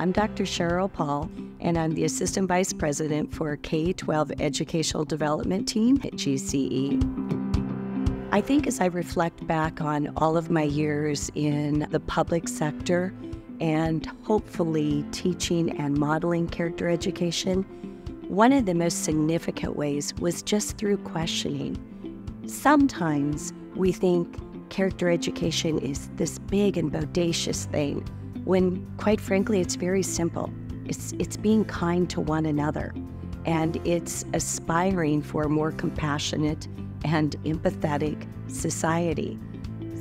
I'm Dr. Cherryl Paul, and I'm the Assistant Vice President for K 12 Educational Development Team at GCE. I think as I reflect back on all of my years in the public sector and hopefully teaching and modeling character education, one of the most significant ways was just through questioning. Sometimes we think character education is this big and bodacious thing, when quite frankly, it's very simple. It's, it's being kind to one another, and it's aspiring for a more compassionate and empathetic society.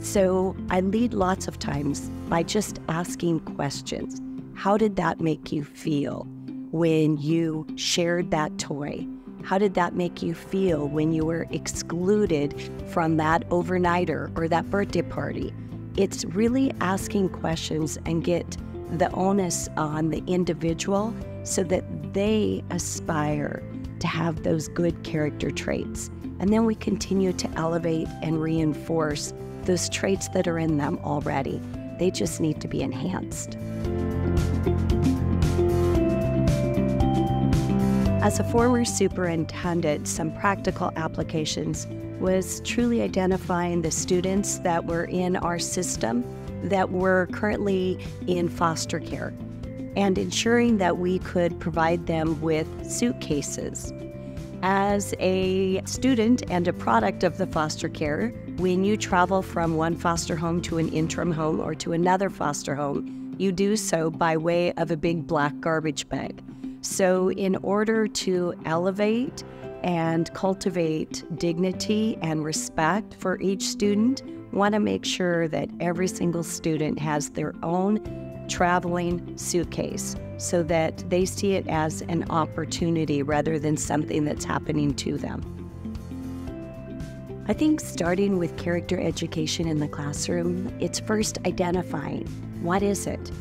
So I lead lots of times by just asking questions. How did that make you feel when you shared that toy? How did that make you feel when you were excluded from that overnighter or that birthday party? It's really asking questions and get the onus on the individual so that they aspire to have those good character traits. And then we continue to elevate and reinforce those traits that are in them already. They just need to be enhanced. As a former superintendent, some practical applications was truly identifying the students that were in our system that were currently in foster care and ensuring that we could provide them with suitcases. As a student and a product of the foster care, when you travel from one foster home to an interim home or to another foster home, you do so by way of a big black garbage bag. So, in order to elevate and cultivate dignity and respect for each student, want to make sure that every single student has their own traveling suitcase so that they see it as an opportunity rather than something that's happening to them. I think starting with character education in the classroom, it's first identifying what is it?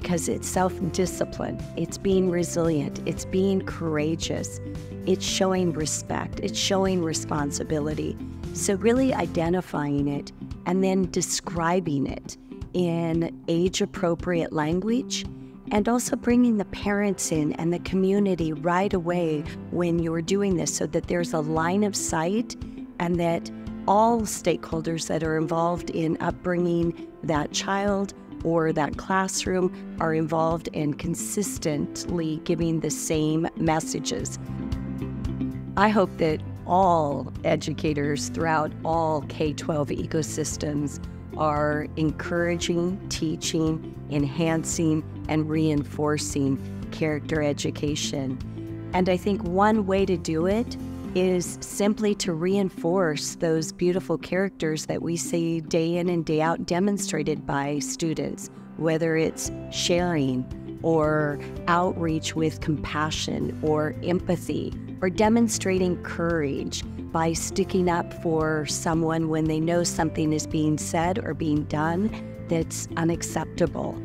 Because it's self discipline, it's being resilient, it's being courageous, it's showing respect, it's showing responsibility. So, really identifying it and then describing it in age appropriate language and also bringing the parents in and the community right away when you're doing this so that there's a line of sight and that all stakeholders that are involved in upbringing that child or that classroom are involved in consistently giving the same messages. I hope that all educators throughout all K 12 ecosystems are encouraging, teaching, enhancing, and reinforcing character education. And I think one way to do it is simply to reinforce those beautiful characters that we see day in and day out demonstrated by students, whether it's sharing or outreach with compassion or empathy or demonstrating courage by sticking up for someone when they know something is being said or being done that's unacceptable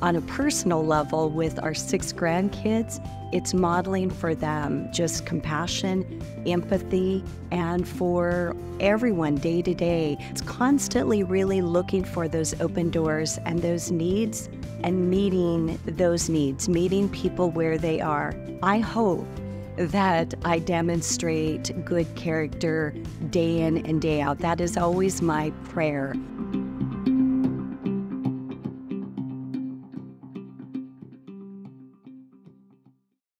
on a personal level with our six grandkids, it's modeling for them just compassion, empathy, and for everyone day to day. It's constantly really looking for those open doors and those needs and meeting those needs, meeting people where they are. I hope that I demonstrate good character day in and day out. That is always my prayer.